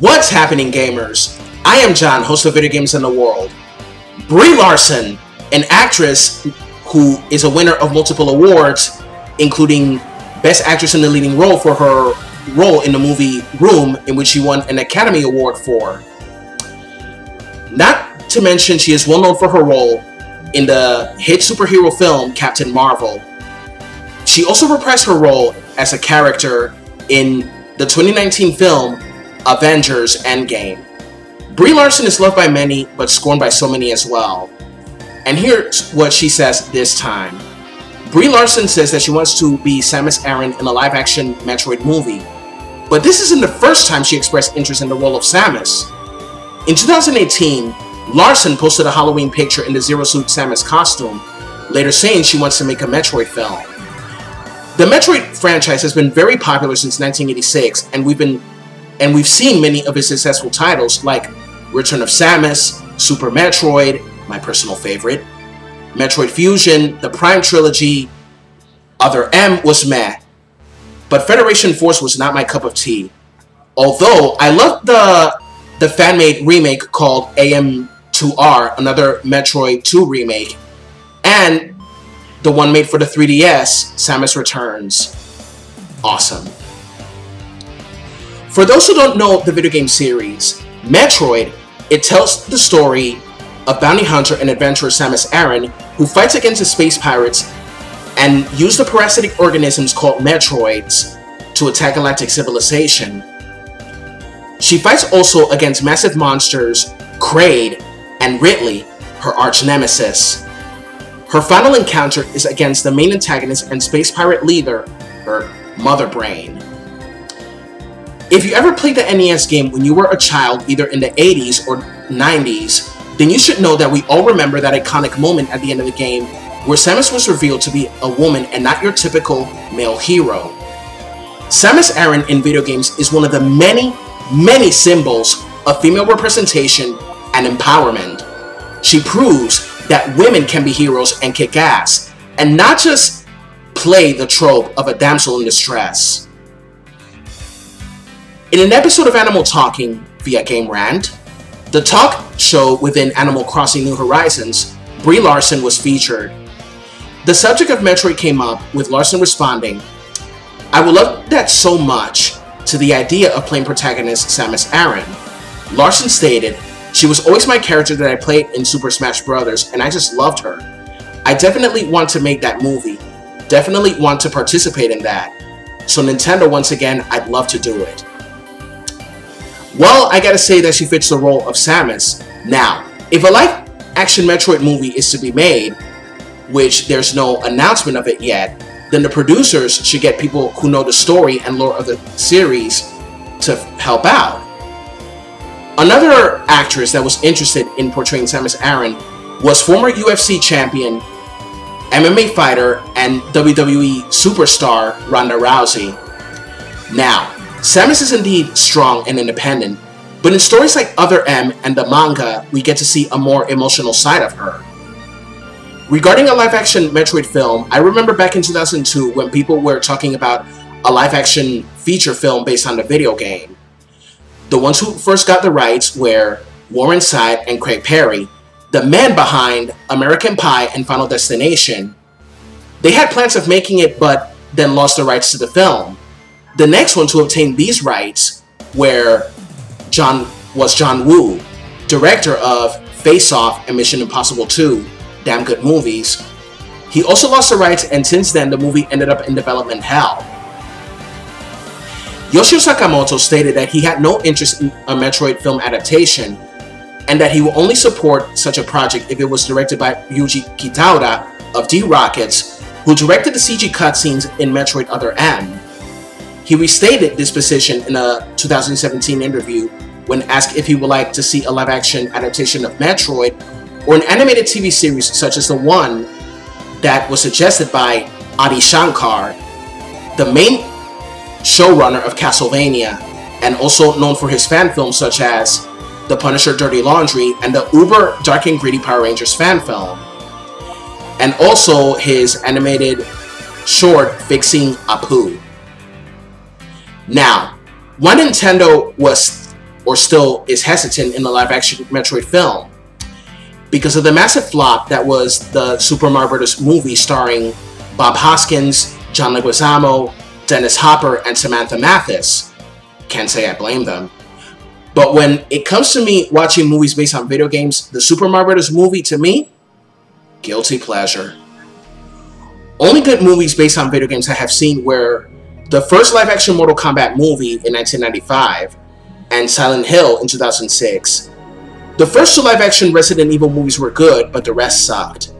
What's happening, gamers? I am John, host of Video Games And The World. Brie Larson, an actress who is a winner of multiple awards, including Best Actress in the Leading Role for her role in the movie Room, in which she won an Academy Award for. Not to mention, she is well known for her role in the hit superhero film Captain Marvel. She also reprised her role as a character in the 2019 film Avengers Endgame. Brie Larson is loved by many, but scorned by so many as well. And here's what she says this time. Brie Larson says that she wants to be Samus Aran in a live-action Metroid movie. But this isn't the first time she expressed interest in the role of Samus. In 2018, Larson posted a Halloween picture in the Zero Suit Samus costume, later saying she wants to make a Metroid film. The Metroid franchise has been very popular since 1986, and we've been and we've seen many of his successful titles like Return of Samus, Super Metroid, my personal favorite, Metroid Fusion, the Prime Trilogy, Other M was meh, but Federation Force was not my cup of tea. Although I loved the the fan-made remake called AM2R, another Metroid 2 remake, and the one made for the 3DS, Samus Returns. Awesome. For those who don't know the video game series, Metroid, it tells the story of bounty hunter and adventurer Samus Aran, who fights against the space pirates and use the parasitic organisms called Metroids to attack galactic civilization. She fights also against massive monsters, Kraid, and Ridley, her arch nemesis. Her final encounter is against the main antagonist and space pirate leader, her Mother Brain. If you ever played the NES game when you were a child, either in the 80s or 90s, then you should know that we all remember that iconic moment at the end of the game where Samus was revealed to be a woman and not your typical male hero. Samus Aran in video games is one of the many, many symbols of female representation and empowerment. She proves that women can be heroes and kick ass, and not just play the trope of a damsel in distress. In an episode of Animal Talking via Game Rant, the talk show within Animal Crossing New Horizons, Brie Larson was featured. The subject of Metroid came up, with Larson responding, I would love that so much to the idea of playing protagonist Samus Aran. Larson stated, She was always my character that I played in Super Smash Bros. and I just loved her. I definitely want to make that movie. Definitely want to participate in that. So Nintendo, once again, I'd love to do it. Well, I gotta say that she fits the role of Samus. Now, if a live action Metroid movie is to be made, which there's no announcement of it yet, then the producers should get people who know the story and lore of the series to help out. Another actress that was interested in portraying Samus Aran was former UFC champion, MMA fighter, and WWE superstar Ronda Rousey. Now, Samus is indeed strong and independent, but in stories like Other M and the manga, we get to see a more emotional side of her. Regarding a live-action Metroid film, I remember back in 2002 when people were talking about a live-action feature film based on the video game. The ones who first got the rights were Warren Zide and Craig Perry, the man behind American Pie and Final Destination. They had plans of making it but then lost the rights to the film. The next one to obtain these rights were John was John Woo, director of Face Off and Mission Impossible 2, damn good movies. He also lost the rights and since then the movie ended up in development hell. Yoshio Sakamoto stated that he had no interest in a Metroid film adaptation and that he will only support such a project if it was directed by Yuji Kitaura of D-Rockets, who directed the CG cutscenes in Metroid Other M. He restated this position in a 2017 interview when asked if he would like to see a live-action adaptation of Metroid or an animated TV series such as the one that was suggested by Adi Shankar, the main showrunner of Castlevania, and also known for his fan films such as The Punisher Dirty Laundry and the uber dark and gritty Power Rangers fan film, and also his animated short Fixing Apu. Now, why Nintendo was or still is hesitant in the live action Metroid film. Because of the massive flop that was the Super Mario Bros. movie starring Bob Hoskins, John Leguizamo, Dennis Hopper, and Samantha Mathis. Can't say I blame them. But when it comes to me watching movies based on video games, the Super Mario Bros. movie to me, guilty pleasure. Only good movies based on video games I have seen were the first live action Mortal Kombat movie in 1995 and Silent Hill in 2006. The first two live action Resident Evil movies were good, but the rest sucked.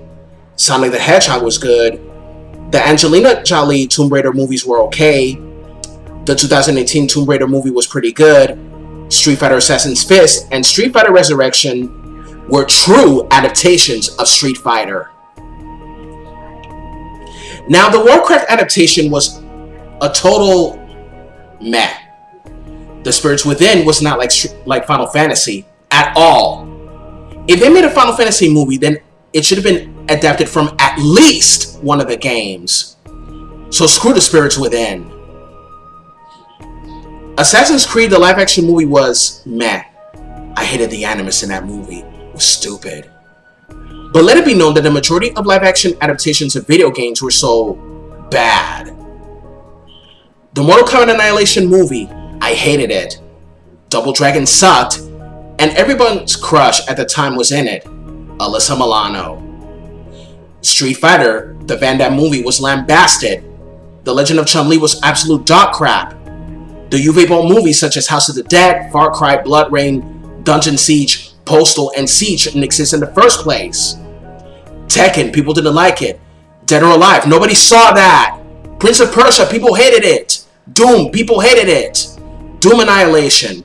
Sonic the Hedgehog was good. The Angelina Jolie Tomb Raider movies were okay. The 2018 Tomb Raider movie was pretty good. Street Fighter Assassin's Fist and Street Fighter Resurrection were true adaptations of Street Fighter. Now, the Warcraft adaptation was a total meh. The Spirits Within was not like like Final Fantasy at all. If they made a Final Fantasy movie, then it should have been adapted from at least one of the games. So screw the Spirits Within. Assassin's Creed, the live action movie, was meh. I hated the animus in that movie. It was stupid. But let it be known that the majority of live action adaptations of video games were so bad. The Mortal Kombat Annihilation movie, I hated it. Double Dragon sucked, and everyone's crush at the time was in it, Alyssa Milano. Street Fighter, the Van Damme movie, was lambasted. The Legend of Chun-Li was absolute dog crap. The Uwe Boll movies such as House of the Dead, Far Cry, BloodRayne, Dungeon Siege, Postal, and Siege didn't exist in the first place. Tekken, people didn't like it. Dead or Alive, nobody saw that. Prince of Persia, people hated it. Doom, people hated it. Doom Annihilation.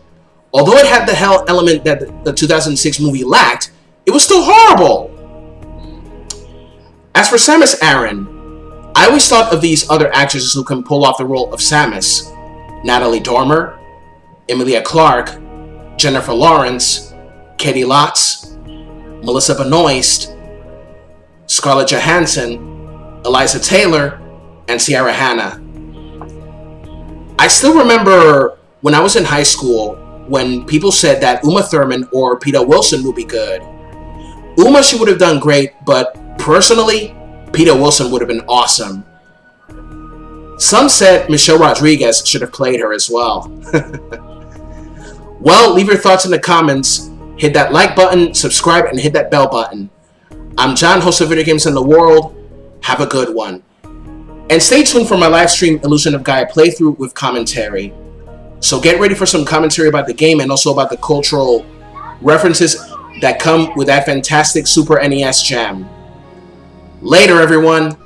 Although it had the hell element that the 2006 movie lacked, it was still horrible. As for Samus Aran, I always thought of these other actresses who can pull off the role of Samus. Natalie Dormer, Emilia Clarke, Jennifer Lawrence, Katie Lotz, Melissa Benoist, Scarlett Johansson, Eliza Taylor, and Ciara Hanna. I still remember when I was in high school when people said that Uma Thurman or Peta Wilson would be good. Uma, she would have done great, but personally, Peta Wilson would have been awesome. Some said Michelle Rodriguez should have played her as well. well, leave your thoughts in the comments hit that like button, subscribe, and hit that bell button. I'm John, host of Video Games And The World. Have a good one. And stay tuned for my live stream Illusion of Gaia playthrough with commentary. So get ready for some commentary about the game and also about the cultural references that come with that fantastic Super NES jam. Later, everyone.